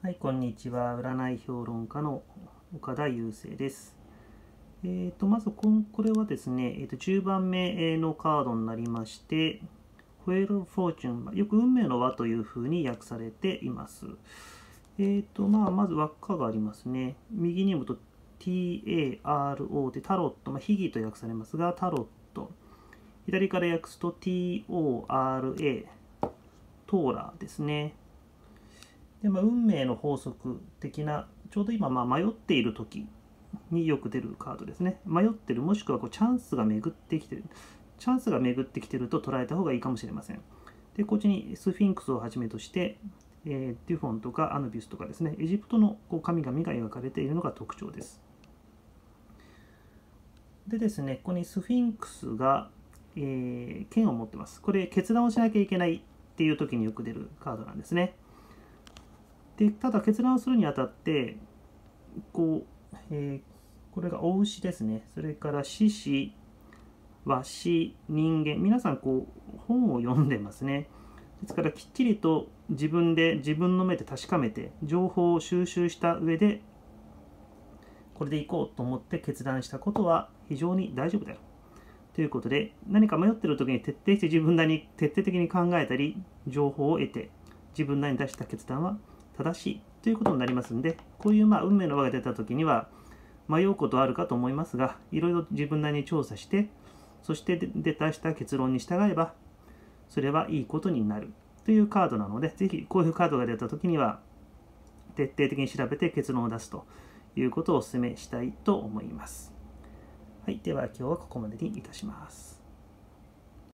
はい、こんにちは。占い評論家の岡田雄生です。えー、と、まずこ、これはですね、えー、と10番目のカードになりまして、ホエール・フォーチュン、よく運命の輪というふうに訳されています。えー、と、まあ、まず輪っかがありますね。右に読むと TARO でタロット、まあ、秘儀と訳されますが、タロット。左から訳すと TORA、トーラーですね。でまあ、運命の法則的なちょうど今まあ迷っている時によく出るカードですね。迷ってるもしくはこうチャンスが巡ってきてる。チャンスが巡ってきてると捉えた方がいいかもしれません。でこっちにスフィンクスをはじめとして、えーデュフォンとかアヌビスとかですね。エジプトのこう神々が描かれているのが特徴です。でですねここにスフィンクスが、えー剣を持ってます。これ決断をしなきゃいけないっていう時によく出るカードなんですね。でただ決断するにあたってこう、えーこれがお牛ですね。それから獅子和紙人間。皆さんこう本を読んでますね。ですからきっちりと自分で自分の目で確かめて情報を収集した上でこれでいこうと思って決断したことは非常に大丈夫だよ。ということで何か迷ってる時に徹底して自分なりに徹底的に考えたり情報を得て自分なりに出した決断は正しいということになりますんでこういうまあ運命の輪が出た時には迷うことはあるかと思いますがいろいろ自分なりに調査してそして出たした結論に従えばそれはいいことになるというカードなのでぜひこういうカードが出た時には徹底的に調べて結論を出すということをお勧めしたいと思います。はい、では今日はここまでにいたします。